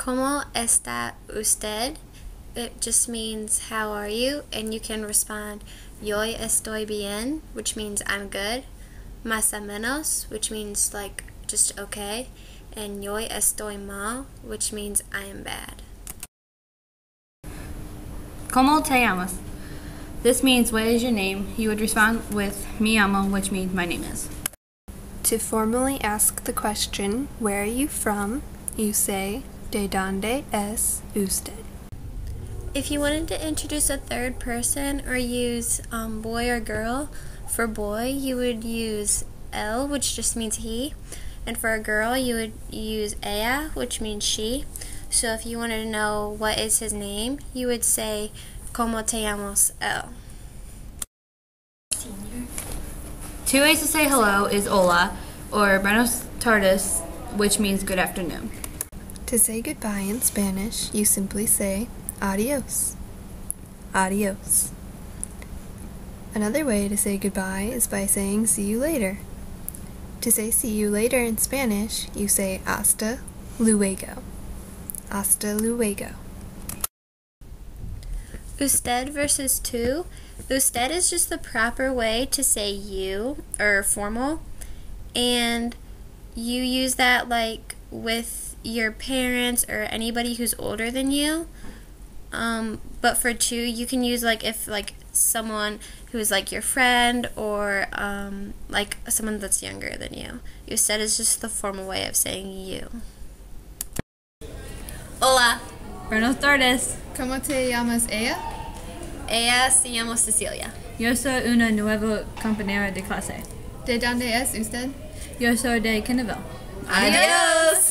¿Cómo está usted? It just means how are you? And you can respond Yo estoy bien, which means I'm good. Más o menos, which means like just okay. And yo estoy mal, which means I am bad. ¿Cómo te llamas? This means what is your name? You would respond with mi amo, which means my name is. To formally ask the question, where are you from? You say, de donde es usted? If you wanted to introduce a third person or use um, boy or girl, for boy you would use él, which just means he, and for a girl you would use ella, which means she. So if you wanted to know what is his name, you would say, ¿Cómo te llamas él? Two ways to say hello is hola or buenos tardes, which means good afternoon. To say goodbye in Spanish, you simply say adios. Adios. Another way to say goodbye is by saying see you later. To say see you later in Spanish, you say hasta luego. Hasta luego. Usted versus tú. Usted is just the proper way to say you or formal, and you use that like with your parents or anybody who's older than you. Um, but for tú, you can use like if like someone who's like your friend or um, like someone that's younger than you. Usted is just the formal way of saying you. Hola. Buenos tardes. ¿Cómo te llamas ella? Ella se llama Cecilia. Yo soy una nueva compañera de clase. ¿De dónde es usted? Yo soy de Kenneville. Adiós.